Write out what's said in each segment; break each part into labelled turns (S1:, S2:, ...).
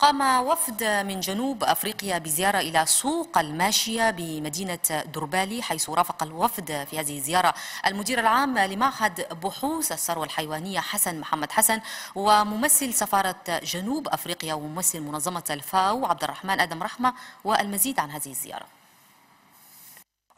S1: قام وفد من جنوب أفريقيا بزيارة إلى سوق الماشية بمدينة دربالي حيث رافق الوفد في هذه الزيارة المدير العام لمعهد بحوث الثروة الحيوانية حسن محمد حسن وممثل سفارة جنوب أفريقيا وممثل منظمة الفاو عبد الرحمن آدم رحمة والمزيد عن هذه الزيارة.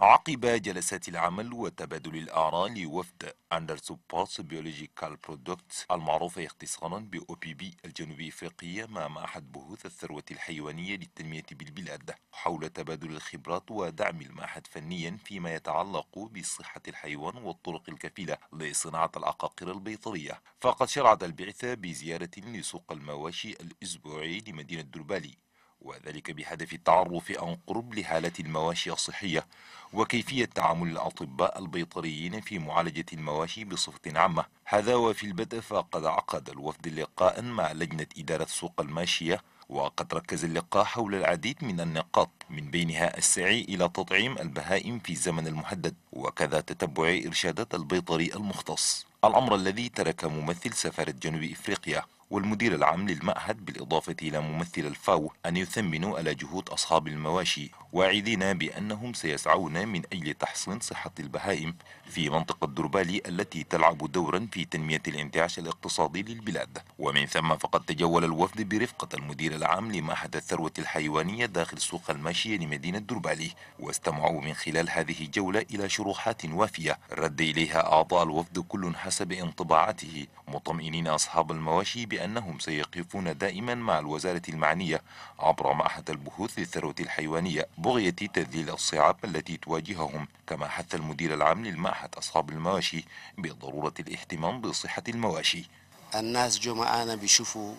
S2: عقب جلسات العمل وتبادل الآراء لوفد Onderstepoort Biological Products المعروفة اختصارا ب بي الجنوبي إفريقية مع معهد بحوث الثروة الحيوانية للتنمية بالبلاد حول تبادل الخبرات ودعم المعهد فنيا فيما يتعلق بصحة الحيوان والطرق الكفيلة لصناعة العقاقير البيطرية. فقد شرعت البعثة بزيارة لسوق المواشي الأسبوعي لمدينة دربالي. وذلك بهدف التعرف عن قرب لحالة المواشي الصحية وكيفية تعامل الأطباء البيطريين في معالجة المواشي بصفة عامة. هذا وفي البدء فقد عقد الوفد لقاء مع لجنة إدارة سوق الماشية وقد ركز اللقاء حول العديد من النقاط من بينها السعي إلى تطعيم البهائم في الزمن المحدد وكذا تتبع إرشادات البيطري المختص. الأمر الذي ترك ممثل سفارة جنوب إفريقيا. والمدير العام للمعهد بالإضافة إلى ممثل الفاو أن يثمنوا على جهود أصحاب المواشي. واعدين بأنهم سيسعون من أجل تحسين صحة البهائم في منطقة دربالي التي تلعب دورا في تنمية الانتعاش الاقتصادي للبلاد. ومن ثم فقد تجول الوفد برفقة المدير العام لمعهد الثروة الحيوانية داخل سوق الماشية لمدينة دربالي واستمعوا من خلال هذه الجولة إلى شروحات وافية رد إليها أعضاء الوفد كل حسب انطباعاته مطمئنين أصحاب المواشي بأنهم سيقفون دائما مع الوزارة المعنية عبر معهد البحوث للثروة الحيوانية بغية تذليل الصعاب التي تواجههم كما حث المدير العام للمعهد أصحاب المواشي بضرورة الاهتمام بصحة المواشي.
S3: الناس جو معانا بيشوفوا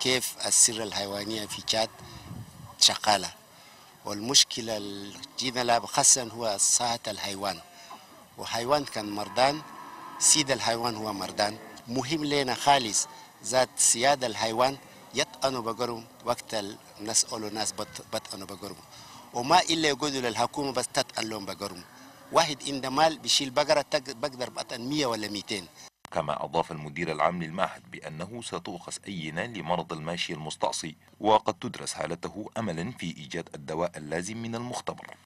S3: كيف السر الحيوانية في تشاد شغالة. والمشكلة اللي جينا لها خاصة هو صحة الحيوان. وحيوان كان مردان سيد الحيوان هو مردان. مهم لنا خالص ذات سيادة الحيوان يطأنوا بقرهم وقت الناس ناس بطأنوا بقرهم وما إلا يقولوا للحكومة بس تطأن لهم بقرهم. واحد عنده مال بيشيل بقرة بقدر بطأن 100 ولا 200
S2: كما أضاف المدير العام للمعهد بأنه ستؤخذ أينة لمرض الماشي المستعصي وقد تدرس حالته أملا في إيجاد الدواء اللازم من المختبر.